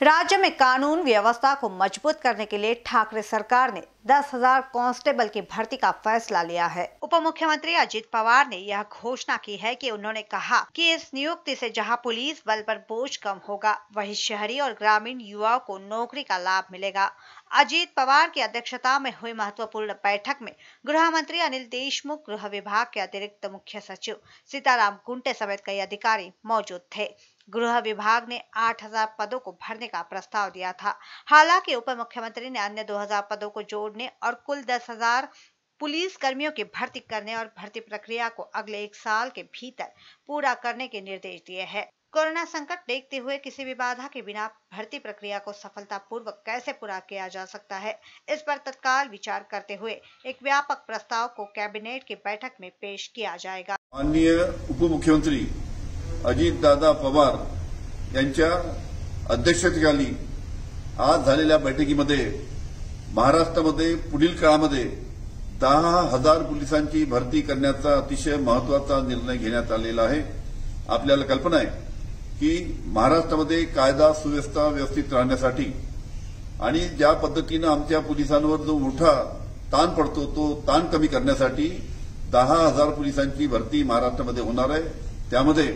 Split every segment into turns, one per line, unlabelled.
राज्य में कानून व्यवस्था को मज़बूत करने के लिए ठाकरे सरकार ने दस हज़ार कांस्टेबल की भर्ती का फैसला लिया है। उप मुख्यमंत्री अजित पवार ने यह घोषणा की है कि उन्होंने कहा कि इस नियुक्ति से जहाँ पुलिस बल पर बोझ कम होगा, वहीं शहरी और ग्रामीण युवाओं को नौकरी का लाभ मिलेगा। अजीत पवार की अध्यक्षता में हुई महत्वपूर्ण बैठक में गृह मंत्री अनिल देशमुख, गृह विभाग के अतिरिक्त मुख्य सचिव सीताराम कुंटे समेत कई अधिकारी मौजूद थे। गृह विभाग ने 8000 पदों को भरने का प्रस्ताव दिया था। हालाँकि उप मुख्यमंत्री ने अन्य 2000 पदों को जोड़ने और कुल 10000 पुलिस कर्मियों की भर्ती करने और भर्ती प्रक्रिया को अगले एक साल के भीतर पूरा करने के निर्देश दिए हैं। कोरोना संकट देखते हुए किसी भी बाधा के बिना भर्ती प्रक्रिया को सफलतापूर्वक कैसे पूरा किया जा सकता है, इस पर तत्काल विचार करते हुए एक व्यापक प्रस्ताव को कैबिनेट की बैठक में पेश किया जाएगा।
माननीय उपमुख्यमंत्री अजितदादा पवार यांच्या अध्यक्षतेखाली आज झालेल्या बैठकीमध्ये, महाराष्ट्रामध्ये, पुढील काळामध्ये दहा हज़ार पोलिसांची भरती करण्याचा अतिशय महत्वाचा निर्णय घेण्यात आलेला आहे. आपल्याला कल्पना आहे की कायदा सुव्यवस्था व्यवस्थित राहण्यासाठी आणि ज्या पद्धतीनं पोलिसांवर जो मोठा ताण पडतो तो ताण कमी करण्यासाठी दहा हज़ार पोलिसांची भरती महाराष्ट्रामध्ये होणार त्यामध्ये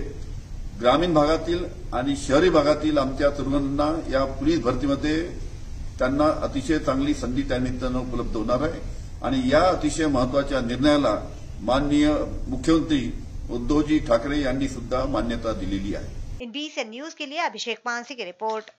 ग्रामीण आणि शहरी भागातील आमच्या या पोलीस भरतीमध्ये त्यांना अतिशय चांगली संधी उपलब्ध होणार आहे. आणि या अतिशय महत्व निर्णयाला माननीय मुख्यमंत्री उद्धवजी ठाकरे सुद्धा मान्यता दिल्ली आहे.
इन बीस न्यूज़ के लिए अभिषेक मानसी की रिपोर्ट।